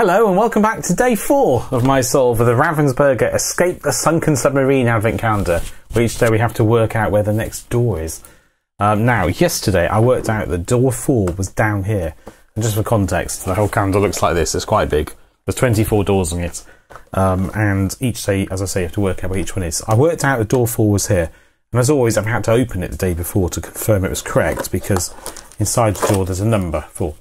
Hello and welcome back to day four of my Solve of the Ravensburger Escape the Sunken Submarine Advent Calendar, where each day we have to work out where the next door is. Um, now, yesterday I worked out that door four was down here. And just for context, the whole calendar looks like this. It's quite big. There's 24 doors on it. Um, and each day, as I say, you have to work out where each one is. I worked out that door four was here. And as always, I've had to open it the day before to confirm it was correct because inside the door there's a number four.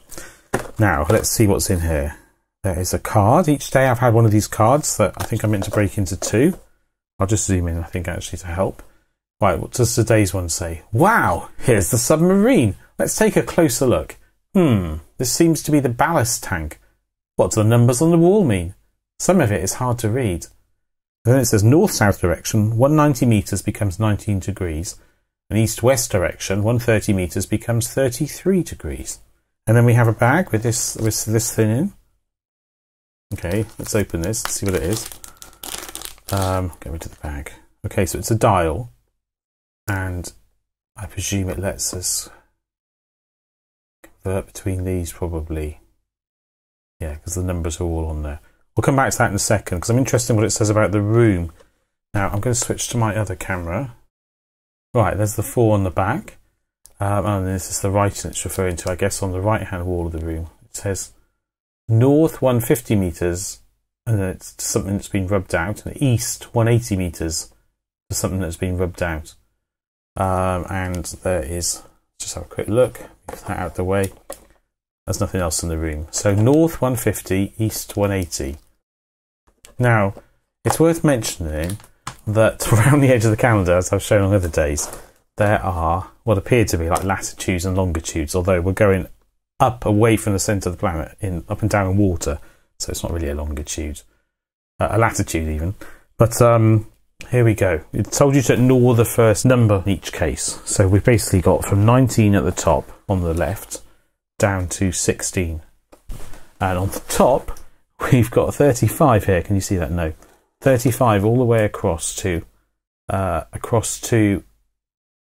Now, let's see what's in here. There is a card. Each day I've had one of these cards that I think I'm meant to break into two. I'll just zoom in, I think, actually, to help. Right, what does today's one say? Wow, here's the submarine. Let's take a closer look. Hmm, this seems to be the ballast tank. What do the numbers on the wall mean? Some of it is hard to read. And then it says north-south direction, 190 metres becomes 19 degrees, and east-west direction, 130 metres becomes 33 degrees. And then we have a bag with this with this thing in. Okay, let's open this, see what it is. Um, get rid of the bag. Okay, so it's a dial, and I presume it lets us convert between these probably. Yeah, because the numbers are all on there. We'll come back to that in a second because I'm interested in what it says about the room. Now, I'm going to switch to my other camera. Right, there's the four on the back. Um, and this is the writing it's referring to, I guess, on the right hand wall of the room. It says north 150 metres, and then it's something that's been rubbed out, and east 180 metres to something that's been rubbed out. Um, and there is, just have a quick look, move that out of the way. There's nothing else in the room. So north 150, east 180. Now, it's worth mentioning that around the edge of the calendar, as I've shown on other days, there are what appear to be like latitudes and longitudes, although we're going up away from the centre of the planet, in up and down in water, so it's not really a longitude, uh, a latitude even. But um, here we go. It told you to ignore the first number in each case. So we've basically got from 19 at the top on the left down to 16. And on the top, we've got 35 here. Can you see that? No. 35 all the way across to, uh, across to,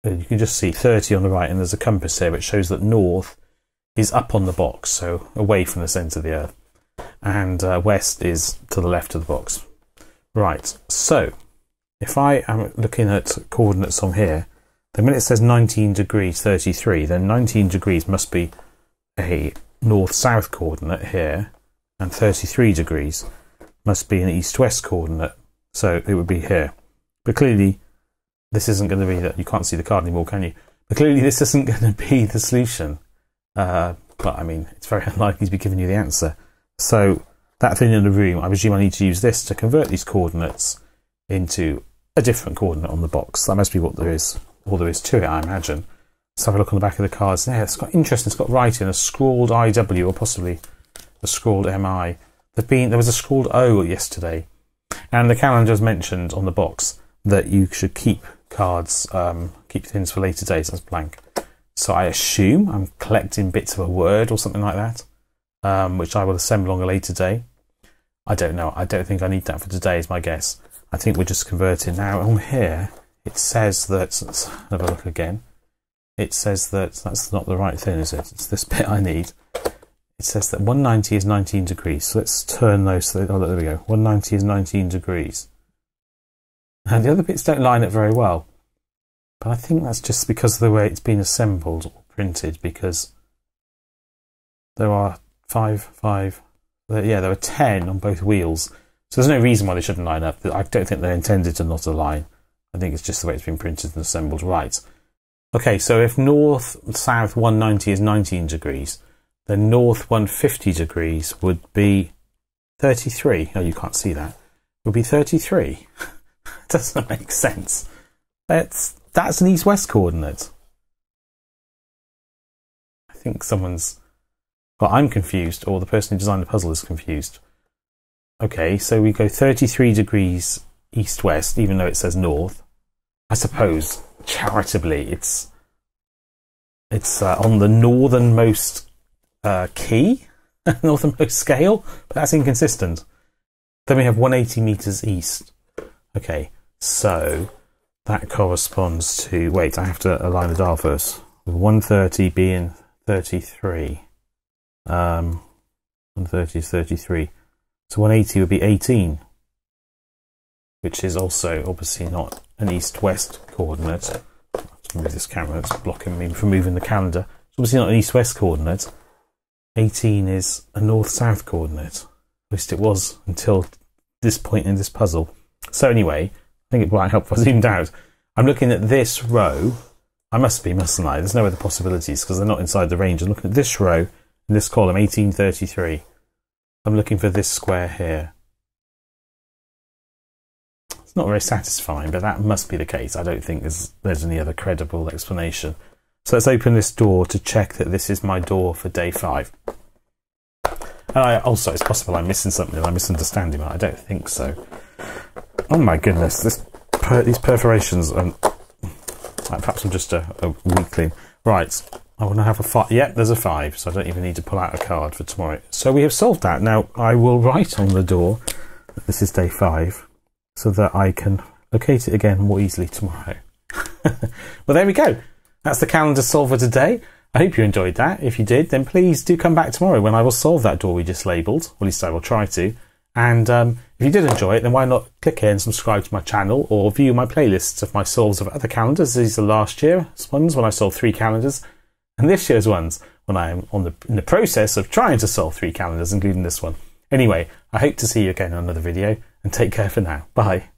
you can just see 30 on the right, and there's a compass here which shows that north is up on the box, so away from the centre of the earth. And uh, west is to the left of the box. Right, so if I am looking at coordinates on here, the minute it says 19 degrees 33, then 19 degrees must be a north-south coordinate here, and 33 degrees must be an east-west coordinate, so it would be here. But clearly, this isn't going to be that. You can't see the card anymore, can you? But clearly, this isn't going to be the solution. Uh, but I mean, it's very unlikely to be giving you the answer. So that thing in the room, I presume I need to use this to convert these coordinates into a different coordinate on the box. That must be what there is, all there is to it, I imagine. Let's have a look on the back of the cards. Yeah, it's got interesting. It's got writing, a scrawled IW or possibly a scrawled MI. There've been there was a scrawled O yesterday, and the calendar's mentioned on the box that you should keep cards, um, keep things for later days as blank. So I assume I'm collecting bits of a word or something like that, um, which I will assemble on a later day. I don't know. I don't think I need that for today, is my guess. I think we're just converting. Now, on here, it says that, let's have a look again. It says that that's not the right thing, is it? It's this bit I need. It says that 190 is 19 degrees. So let's turn those. Oh, there we go. 190 is 19 degrees. And the other bits don't line up very well. But I think that's just because of the way it's been assembled or printed, because there are five, five, yeah, there are ten on both wheels. So there's no reason why they shouldn't line up. I don't think they're intended to not align. I think it's just the way it's been printed and assembled right. Okay, so if north south 190 is 19 degrees, then north 150 degrees would be 33. Oh, you can't see that. Would be 33. Doesn't make sense. That's that's an east-west coordinate. I think someone's. Well, I'm confused, or the person who designed the puzzle is confused. Okay, so we go 33 degrees east-west, even though it says north. I suppose charitably, it's it's uh, on the northernmost uh, key, northernmost scale, but that's inconsistent. Then we have 180 meters east. Okay, so that corresponds to. Wait, I have to align the dial first. 130 being 33. Um, 130 is 33. So 180 would be 18, which is also obviously not an east-west coordinate. Move this camera, it's blocking me from moving the calendar. It's obviously not an east-west coordinate. 18 is a north-south coordinate. At least it was until this point in this puzzle. So anyway, think it might help if I zoomed out. I'm looking at this row. I must be, mustn't I? There's no other possibilities because they're not inside the range. I'm looking at this row in this column, 1833. I'm looking for this square here. It's not very satisfying, but that must be the case. I don't think there's, there's any other credible explanation. So let's open this door to check that this is my door for day five. And I, also, it's possible I'm missing something. I'm misunderstanding, but I don't think so. Oh my goodness, this per, these perforations. Um, perhaps I'm just a, a weakling. Right, I want to have a five. Yep, there's a five, so I don't even need to pull out a card for tomorrow. So we have solved that. Now I will write on the door that this is day five, so that I can locate it again more easily tomorrow. well, there we go. That's the calendar solver today. I hope you enjoyed that. If you did, then please do come back tomorrow when I will solve that door we just labelled. Or at least I will try to. And um, if you did enjoy it, then why not click here and subscribe to my channel or view my playlists of my solves of other calendars. These are last year's ones when I solved three calendars, and this year's ones when I am on the, in the process of trying to solve three calendars, including this one. Anyway, I hope to see you again in another video, and take care for now. Bye.